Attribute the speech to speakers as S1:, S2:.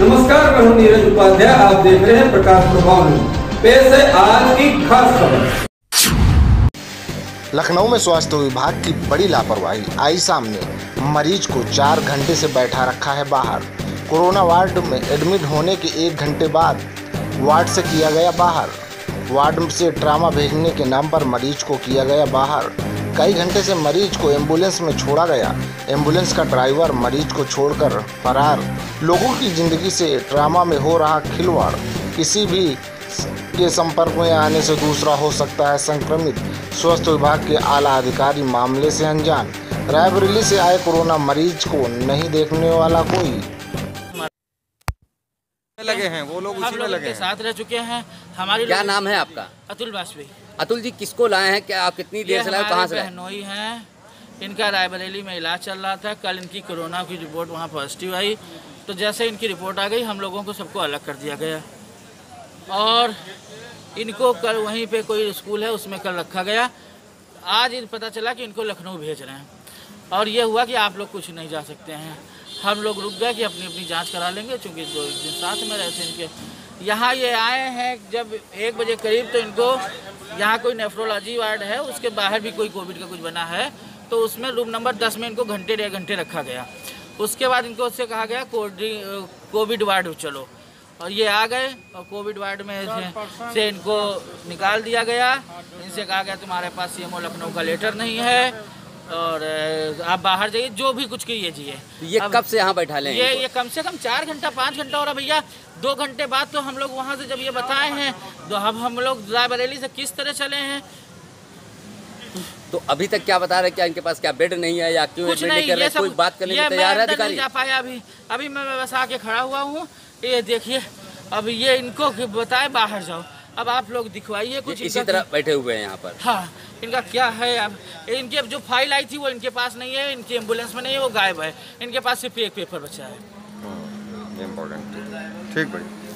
S1: नमस्कार, मैं हूँ नीरज उपाध्याय, आप देख रहे हैं प्रकाश प्रभाव न्यूज़। पेश है आज की खास खबर।
S2: लखनऊ में स्वास्थ्य विभाग की बड़ी लापरवाही, आई सामने। मरीज़ को चार घंटे से बैठा रखा है बाहर। कोरोना वार्ड में एडमिट होने के एक घंटे बाद वार्ड से किया गया बाहर। वार्ड से ट्रामा भेजने के नाम पर मरीज़ को किया गया बाहर। कई घंटे से मरीज़ को एंबुलेंस में छोड़ा गया। एंबुलेंस का ड्राइवर मरीज़ को छोड़कर फरार। लोगों की ज़िंदगी से ड्रामा में हो रहा खिलवाड़। किसी भी के संपर्क में आने से दूसरा हो सकता है संक्रमित। स्वास्थ्य विभाग के आला अधिकारी मामले से अनजान। रायबरेली से आए कोरोना मरीज़ को नहीं देखने वाला कोई।
S3: लगे हैं वो लोग उसी में
S4: लगे
S3: हैं।
S4: साथ रह चुके हैं। हमारे
S5: क्या नाम है आपका?
S4: अतुल वाजपेयी।
S5: अतुल जी किसको लाए हैं? क्या आप कितनी देर से लाए कहाँ से
S4: बहनोई हैं इनका रायबरेली में इलाज चल रहा था। कल इनकी कोरोना की रिपोर्ट वहाँ पॉजिटिव आई। तो जैसे इनकी रिपोर्ट आ गई हम लोगों को सबको अलग कर दिया गया। और इनको कल वहीं पे कोई स्कूल है उसमें कल रखा गया। आज इन पता चला कि इनको लखनऊ भेज रहे हैं। और ये हुआ कि आप लोग कुछ नहीं जा सकते हैं। हम लोग रुक गए कि अपनी अपनी जाँच करा लेंगे क्योंकि दो एक दिन साथ में रहते इनके। यहाँ ये आए हैं जब एक बजे करीब तो इनको यहाँ कोई नेफ्रोलॉजी वार्ड है उसके बाहर भी कोई कोविड का कुछ बना है तो उसमें रूम नंबर दस में इनको घंटे डेढ़ घंटे रखा गया। उसके बाद इनको उससे कहा गया कोविड वार्ड चलो। और ये आ गए और कोविड वार्ड में से, से इनको निकाल दिया गया। इनसे कहा गया तुम्हारे पास सीएमओ लखनऊ का लेटर नहीं है। और आप बाहर जाइए जो भी कुछ कीजिए
S5: तो ये
S4: अब
S5: कब से यहाँ बैठा ले?
S4: ये ये कम से कम चार घंटा पाँच घंटा हो रहा भैया दो घंटे बाद तो हम लोग वहाँ से जब ये बताए हैं तो हम हम लोग रायबरेली से किस तरह चले हैं?
S5: तो अभी तक क्या बता रहे हैं? क्या इनके पास क्या बेड नहीं है या क्यों
S4: कुछ नहीं
S5: कर रहे
S4: ये
S5: हैं?
S4: सब
S5: कोई बात करने मैं तैयार है अधिकारी?
S4: जा पाया अभी अभी मैं बस आके खड़ा हुआ हूँ। ये देखिए अब ये इनको बताए बाहर जाओ। अब आप लोग दिखवाइए कुछ
S5: इसी तरह बैठे हुए हैं यहाँ पर।
S4: हाँ इनका क्या है? अब इनके जो फ़ाइल आई थी वो इनके पास नहीं है इनकी एंबुलेंस में नहीं है वो गायब है। इनके पास सिर्फ़ एक पेपर बचा है।
S3: इम्पोर्टेंट ठीक भाई।